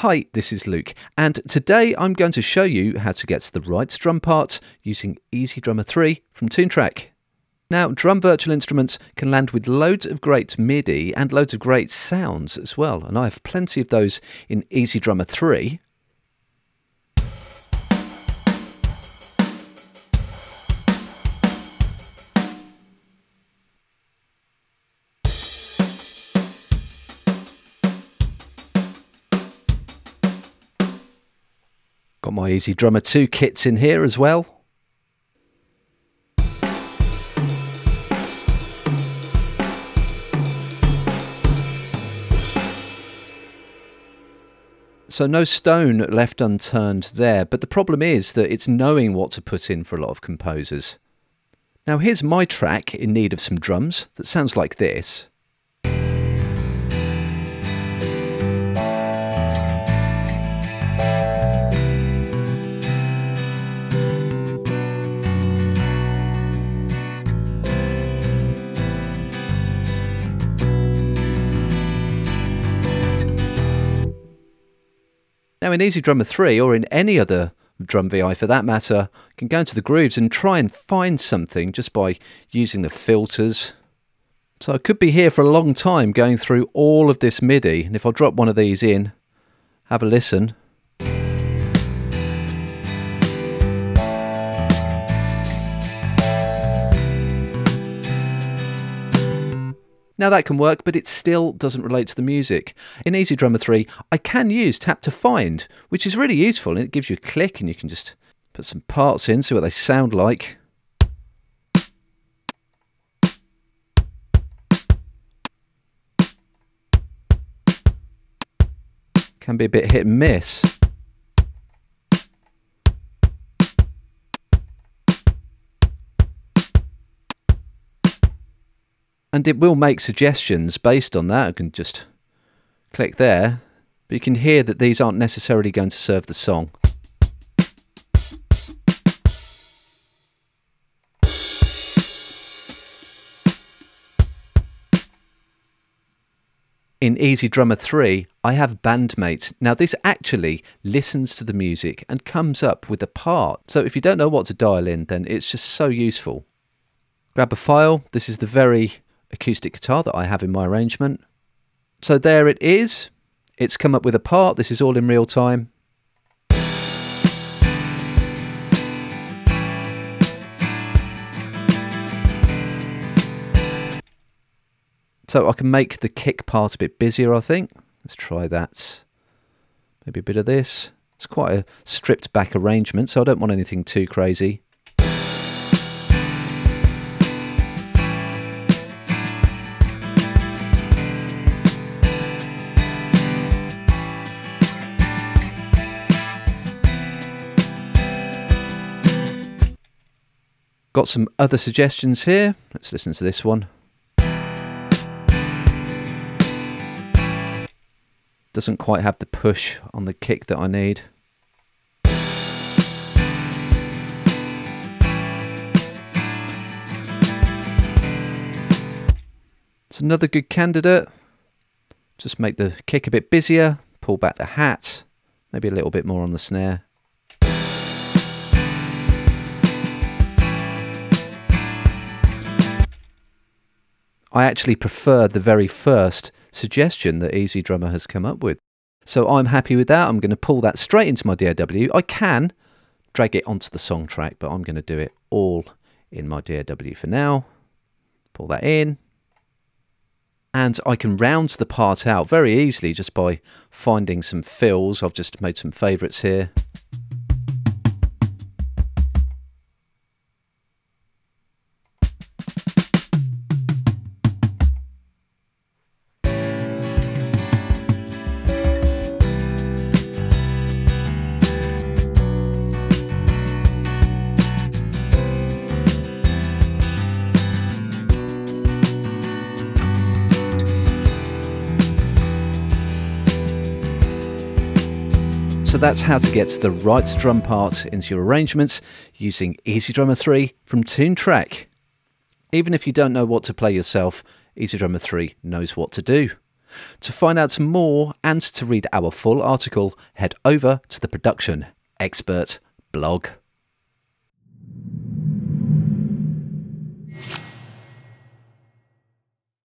Hi, this is Luke, and today I'm going to show you how to get to the right drum parts using EZdrummer 3 from Toontrack. Now, drum virtual instruments can land with loads of great MIDI and loads of great sounds as well, and I have plenty of those in EZdrummer 3. Got my Drummer 2 kits in here as well. So no stone left unturned there, but the problem is that it's knowing what to put in for a lot of composers. Now here's my track in need of some drums that sounds like this. Now in EZdrummer 3 or in any other drum VI for that matter, you can go into the grooves and try and find something just by using the filters. So I could be here for a long time going through all of this MIDI and if I drop one of these in, have a listen, Now that can work, but it still doesn't relate to the music. In EZdrummer 3, I can use tap to find, which is really useful and it gives you a click and you can just put some parts in, see what they sound like. Can be a bit hit and miss. And it will make suggestions based on that. I can just click there, but you can hear that these aren't necessarily going to serve the song. In EZdrummer 3, I have Bandmates. Now this actually listens to the music and comes up with a part. So if you don't know what to dial in, then it's just so useful. Grab a file. This is the very acoustic guitar that I have in my arrangement. So there it is. It's come up with a part. This is all in real time. So I can make the kick part a bit busier, I think. Let's try that. Maybe a bit of this. It's quite a stripped back arrangement, so I don't want anything too crazy. Got some other suggestions here. Let's listen to this one. Doesn't quite have the push on the kick that I need. It's another good candidate. Just make the kick a bit busier, pull back the hat, maybe a little bit more on the snare. I actually prefer the very first suggestion that EZdrummer has come up with. So I'm happy with that. I'm going to pull that straight into my DAW. I can drag it onto the song track, but I'm going to do it all in my DAW for now. Pull that in. And I can round the part out very easily just by finding some fills. I've just made some favourites here. So that's how to get the right drum part into your arrangements using EZdrummer 3 from Toontrack. Even if you don't know what to play yourself, EZdrummer 3 knows what to do. To find out more and to read our full article, head over to the Production Expert blog.